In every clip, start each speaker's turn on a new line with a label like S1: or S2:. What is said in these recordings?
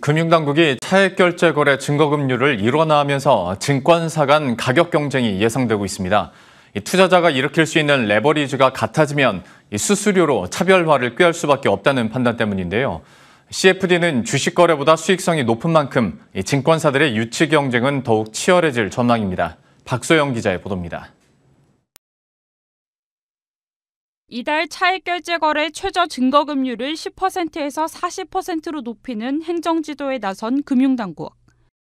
S1: 금융당국이 차액결제 거래 증거금융을 일원화하면서 증권사 간 가격 경쟁이 예상되고 있습니다. 투자자가 일으킬 수 있는 레버리지가 같아지면 수수료로 차별화를 꾀할 수밖에 없다는 판단 때문인데요. CFD는 주식 거래보다 수익성이 높은 만큼 증권사들의 유치 경쟁은 더욱 치열해질 전망입니다. 박소영 기자의 보도입니다.
S2: 이달 차액 결제 거래 최저 증거금융을 10%에서 40%로 높이는 행정 지도에 나선 금융당국.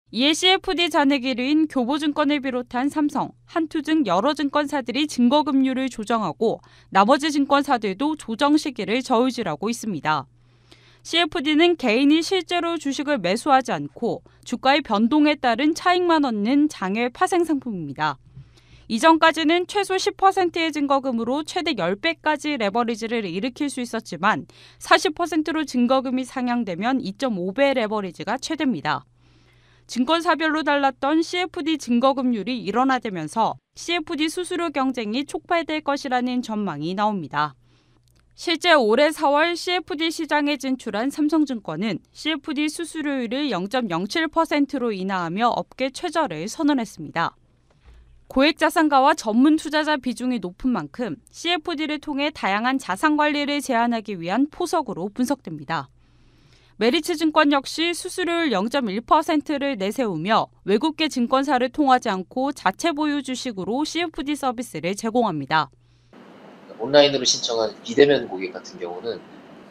S2: 이에 CFD 잔액 1위인 교보증권을 비롯한 삼성, 한투 등 여러 증권사들이 증거금융을 조정하고 나머지 증권사들도 조정 시기를 저울질하고 있습니다. CFD는 개인이 실제로 주식을 매수하지 않고 주가의 변동에 따른 차익만 얻는 장외 파생 상품입니다. 이전까지는 최소 10%의 증거금으로 최대 10배까지 레버리지를 일으킬 수 있었지만 40%로 증거금이 상향되면 2.5배 레버리지가 최대입니다. 증권사별로 달랐던 CFD 증거금률이 일원화되면서 CFD 수수료 경쟁이 촉발될 것이라는 전망이 나옵니다. 실제 올해 4월 CFD 시장에 진출한 삼성증권은 CFD 수수료율을 0.07%로 인하하며 업계 최저를 선언했습니다. 고액 자산가와 전문 투자자 비중이 높은 만큼 CFD를 통해 다양한 자산 관리를 제한하기 위한 포석으로 분석됩니다. 메리츠 증권 역시 수수료율 0.1%를 내세우며 외국계 증권사를 통하지 않고 자체 보유 주식으로 CFD 서비스를 제공합니다.
S3: 온라인으로 신청한 비대면 고객 같은 경우는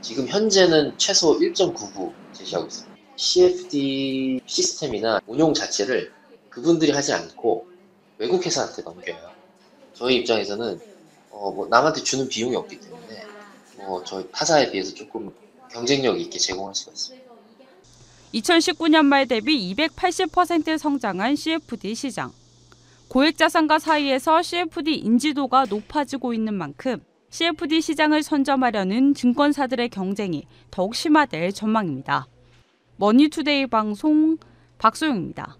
S3: 지금 현재는 최소 1.99 제시하고 있습니다. CFD 시스템이나 운용 자체를 그분들이 하지 않고 외국 회사한테 넘겨요. 저희 입장에서는 어, 뭐 남한테 주는 비용이 없기 때문에 뭐 저희 타사에 비해서 조금 경쟁력 있게 제공할 수가 있습니다.
S2: 2019년 말 대비 280% 성장한 CFD 시장. 고액 자산가 사이에서 CFD 인지도가 높아지고 있는 만큼 CFD 시장을 선점하려는 증권사들의 경쟁이 더욱 심화될 전망입니다. 머니투데이 방송 박소영입니다.